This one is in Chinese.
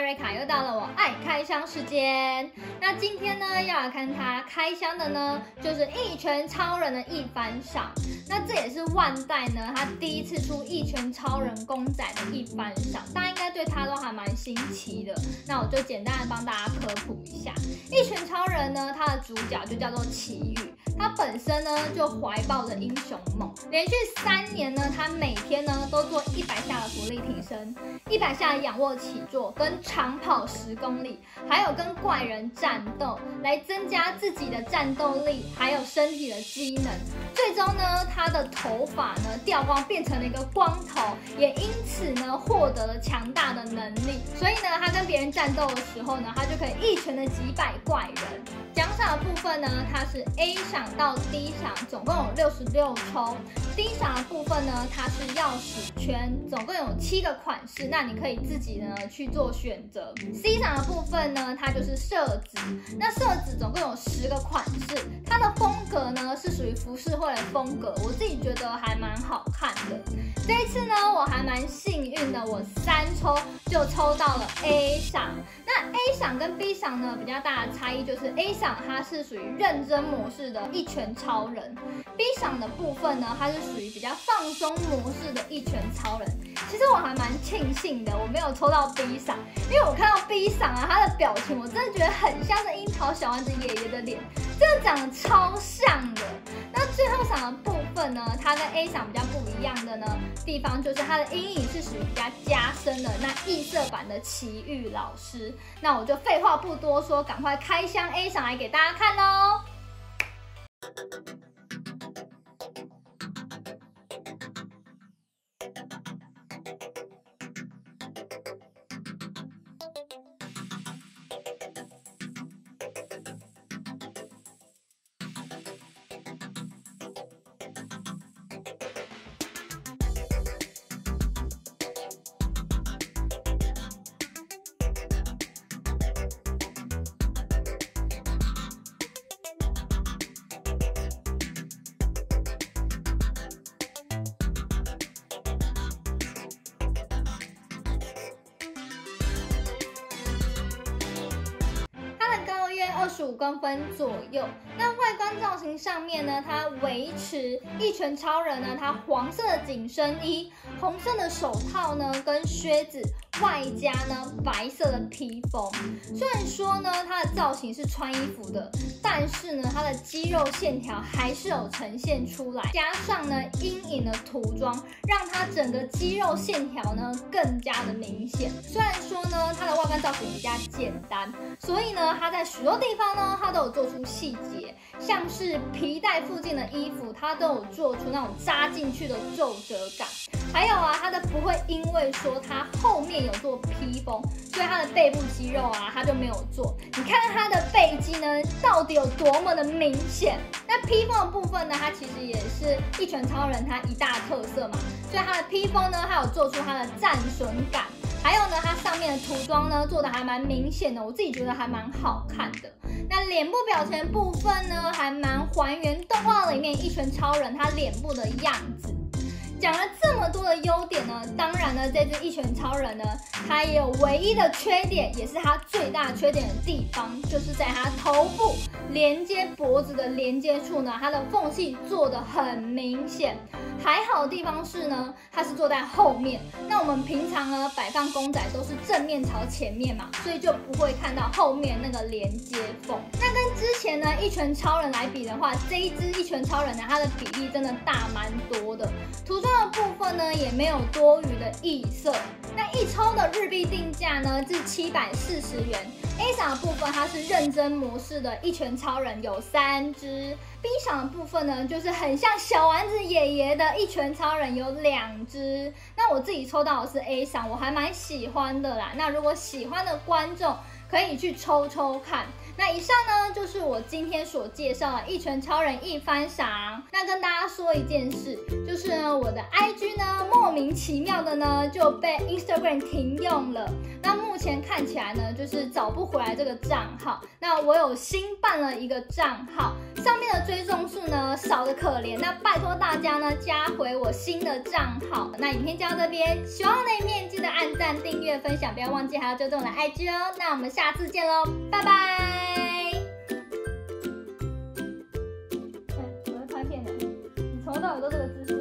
瑞卡，又到了我爱开箱时间。那今天呢，要来看他开箱的呢，就是一拳超人的一番赏。那这也是万代呢，他第一次出一拳超人公仔的一番赏，大家应该对他都还蛮新奇的。那我就简单的帮大家科普一下，一拳超人呢，他的主角就叫做奇遇，他本身呢就怀抱着英雄梦，连续三年呢，他每天呢都做一百下的浮力挺身，一百下的仰卧起坐，跟长跑十公里，还有跟怪人战斗，来增加自己的战斗力，还有身体的机能。最终呢，他的头发呢掉光，变成了一个光头，也因此呢获得了强大的能力。所以呢，他跟别人战斗的时候呢，他就可以一拳的击败怪人。奖赏的部分呢，它是 A 赏到 D 赏，总共有六十六抽。D 赏的部分呢，它是钥匙圈，总共有七个款式，那你可以自己呢去做选择。C 赏的部分呢，它就是色子，那色子总共有十个款式，它的风格呢是属于服饰会的风格，我自己觉得还蛮好看的。这一次呢，我还蛮幸我三抽就抽到了 A 赏。那 A 赏跟 B 赏呢比较大的差异就是 A 赏它是属于认真模式的一拳超人，B 赏的部分呢它是属于比较放松模式的一拳超人。其实我还蛮庆幸的，我没有抽到 B 赏，因为我看到 B 赏啊，他的表情我真的觉得很像是樱桃小丸子爷爷的脸，真的长得超像的。那最后赏的部呢，它跟 A 赏比较不一样的呢地方，就是它的阴影是属于比较加深的那异色版的奇遇老师。那我就废话不多说，赶快开箱 A 赏来给大家看喽。二十五公分左右。那外观造型上面呢，它维持一拳超人呢，它黄色的紧身衣，红色的手套呢，跟靴子，外加呢白色的披风。虽然说呢，它的造型是穿衣服的，但是呢，它的肌肉线条还是有呈现出来，加上呢阴影的涂装，让它整个肌肉线条呢更加的明显。虽然说呢，它的外观造型比较简单，所以呢，它在许多地方呢，它都有做出细节，像是皮带附近的衣服，它都有做出那种扎进去的皱褶感。还有啊，它的不会因为说它后面有做披风，所以它的背部肌肉啊，它就没有做。你看它的背肌呢，到底有多么的明显？那披风的部分呢，它其实也是一拳超人它一大特色嘛，所以它的披风呢，它有做出它的战损感。还有呢，它上面的涂装呢做的还蛮明显的，我自己觉得还蛮好看的。那脸部表情部分呢，还蛮还原动画里面一拳超人他脸部的样子。讲了这么多的优点呢，当然呢，这只一拳超人呢，它也有唯一的缺点，也是它最大缺点的地方，就是在它头部连接脖子的连接处呢，它的缝隙做的很明显。还好地方是呢，它是坐在后面。那我们平常呢摆放公仔都是正面朝前面嘛，所以就不会看到后面那个连接缝。那跟之前呢一拳超人来比的话，这一只一拳超人呢，它的比例真的大蛮多的。涂装的部分呢也没有多余的异色。那一抽的日币定价呢是七百四十元。A 赏的部分它是认真模式的一拳超人有三只，B 赏的部分呢就是很像小丸子爷爷的一拳超人有两只。那我自己抽到的是 A 赏，我还蛮喜欢的啦。那如果喜欢的观众可以去抽抽看。那以上呢就是我今天所介绍的一拳超人一番赏。那跟大家说一件事，就是呢我的 IG 呢莫名其妙的呢就被 Instagram 停用了。那前看起来呢，就是找不回来这个账号。那我有新办了一个账号，上面的追踪数呢少的可怜。那拜托大家呢加回我新的账号。那影片就到这边，喜欢的影片记得按赞、订阅、分享，不要忘记还要追踪我的 IG 哦。那我们下次见喽，拜拜。哎，我在拍片呢，你从头到尾都这个姿势。